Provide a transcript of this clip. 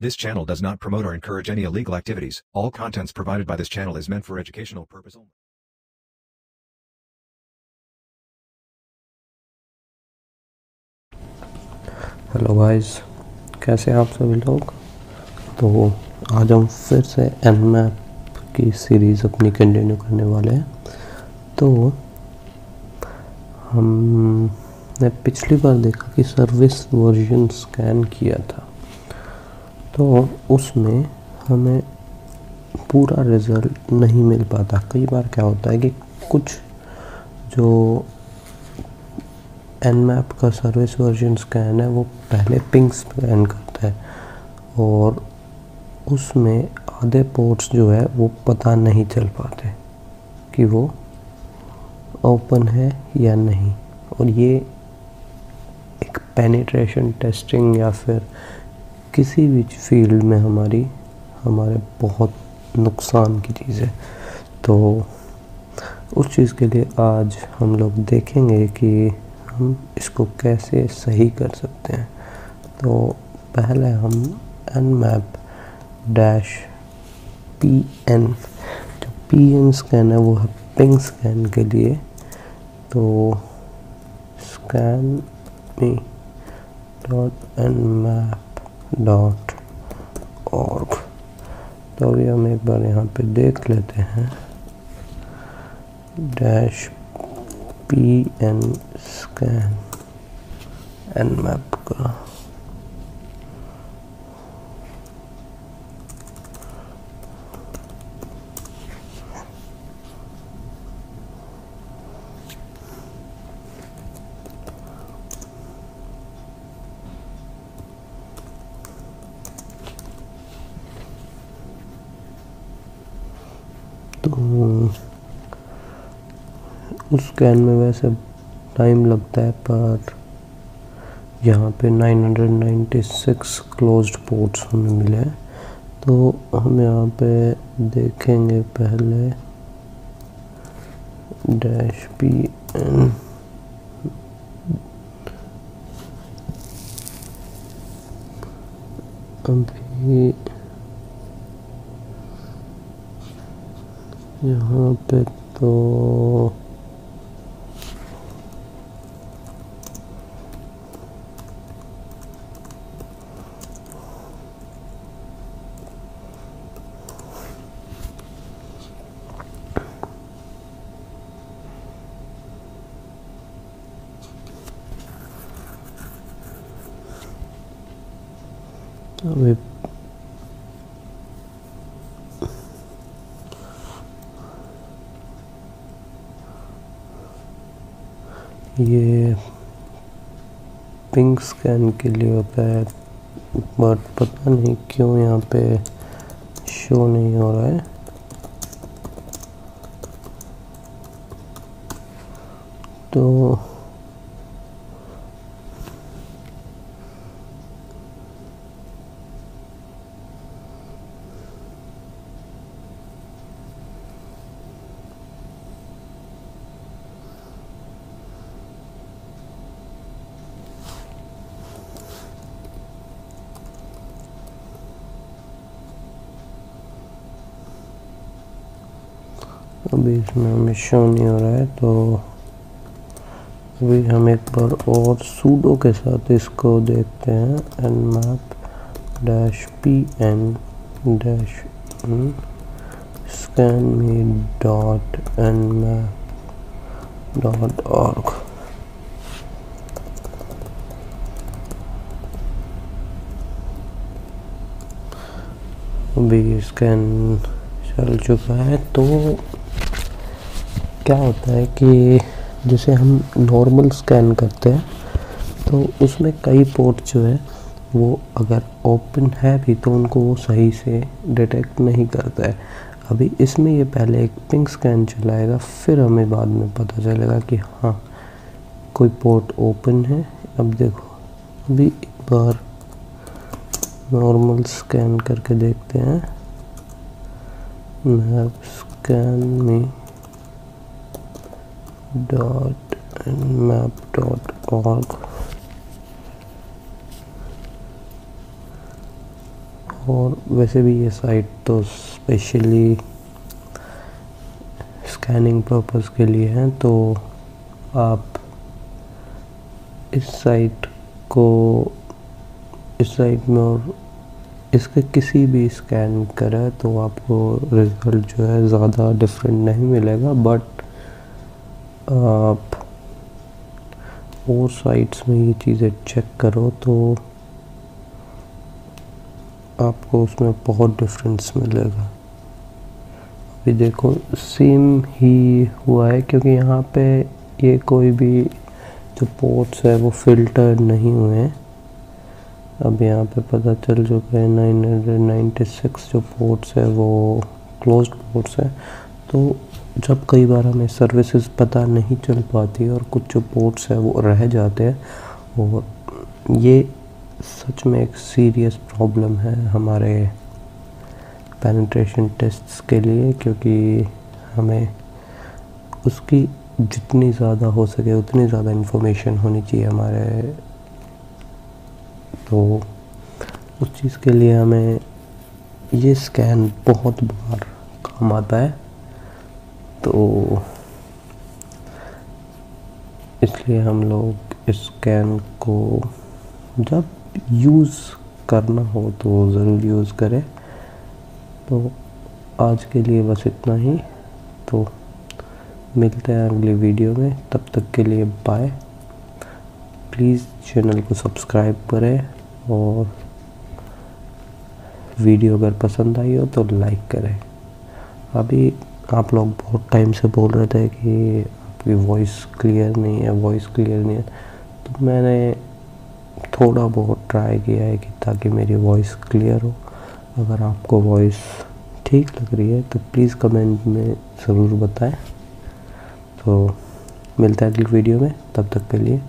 This channel does not promote or encourage any illegal activities. All contents provided by this channel is meant for educational purpose only. Hello guys कैसे हैं आप सभी लोग तो आज हम फिर से एन मैप की सीरीज़ अपनी कंटिन्यू करने वाले हैं तो हमने पिछली बार देखा कि सर्विस वर्जन स्कैन किया था तो उसमें हमें पूरा रिज़ल्ट नहीं मिल पाता। कई बार क्या होता है कि कुछ जो एन मैप का सर्विस वर्जन स्कैन है, वो पहले पिंग स्कैन करता है और उसमें आधे पोर्ट्स जो है वो पता नहीं चल पाते कि वो ओपन है या नहीं। और ये एक पेनिट्रेशन टेस्टिंग या फिर किसी भी फ़ील्ड में हमारी, हमारे बहुत नुकसान की चीज़ है। तो उस चीज़ के लिए आज हम लोग देखेंगे कि हम इसको कैसे सही कर सकते हैं। तो पहले हम Nmap dash P N जो पी एन स्कैन है, वो है पिंग स्कैन के लिए। तो scan dot Nmap dot org तो अभी हम एक बार यहाँ पे देख लेते हैं। Dash P N scan Nmap का। तो उस स्कैन में वैसे टाइम लगता है, पर यहाँ पे 996 क्लोज्ड पोर्ट्स हमें मिले हैं। तो हम यहाँ पे देखेंगे पहले डैश पी एन अभी यहाँ पे तो अभी ये पिंक स्कैन के लिए होता है। बट पता नहीं क्यों यहाँ पे शो नहीं हो रहा है। तो अभी इसमें हमें शो नहीं हो रहा है तो अभी हम एक बार और सूडो के साथ इसको देखते हैं Nmap dash P N dash scan me dot Nmap dot org अभी स्कैन चल चुका है तो क्या होता है कि जैसे हम नॉर्मल स्कैन करते हैं तो उसमें कई पोर्ट जो है, वो अगर ओपन है भी तो उनको वो सही से डिटेक्ट नहीं करता है। अभी इसमें ये पहले एक पिंक स्कैन चलाएगा, फिर हमें बाद में पता चलेगा कि हाँ कोई पोर्ट ओपन है। अब देखो, अभी एक बार नॉर्मल स्कैन करके देखते हैं। स्कैन में डॉट मैप डॉट ऑर्ग और वैसे भी ये साइट तो स्पेशली स्कैनिंग पर्पस के लिए है तो आप इस साइट को, इस साइट में और इसके किसी भी स्कैन करें तो आपको रिज़ल्ट जो है ज़्यादा डिफरेंट नहीं मिलेगा बट आप और साइट्स में ये चीज़ें चेक करो तो आपको उसमें बहुत डिफरेंस मिलेगा। अभी देखो सेम ही हुआ है क्योंकि यहाँ पे ये कोई भी जो पोर्ट्स है वो फ़िल्टर नहीं हुए हैं। अब यहाँ पे पता चल चुका है 996 जो पोर्ट्स है वो क्लोज्ड पोर्ट्स है। तो जब कई बार हमें सर्विसेज़ पता नहीं चल पाती और कुछ जो पोर्ट्स है वो रह जाते हैं, और ये सच में एक सीरियस प्रॉब्लम है हमारे पेनिट्रेशन टेस्ट्स के लिए, क्योंकि हमें उसकी जितनी ज़्यादा हो सके उतनी ज़्यादा इन्फॉर्मेशन होनी चाहिए हमारे। तो उस चीज़ के लिए हमें ये स्कैन बहुत बार काम आता है। तो इसलिए हम लोग स्कैन को जब यूज़ करना हो तो ज़रूर यूज़ करें। तो आज के लिए बस इतना ही। तो मिलते हैं अगली वीडियो में। तब तक के लिए बाय प्लीज़ चैनल को सब्सक्राइब करें और वीडियो अगर पसंद आई हो तो लाइक करें। अभी आप लोग बहुत टाइम से बोल रहे थे कि आपकी वॉइस क्लियर नहीं है वॉइस क्लियर नहीं है। तो मैंने थोड़ा बहुत ट्राई किया है कि ताकि मेरी वॉइस क्लियर हो। अगर आपको वॉइस ठीक लग रही है तो प्लीज़ कमेंट में ज़रूर बताएँ। तो मिलता है अगली वीडियो में, तब तक के लिए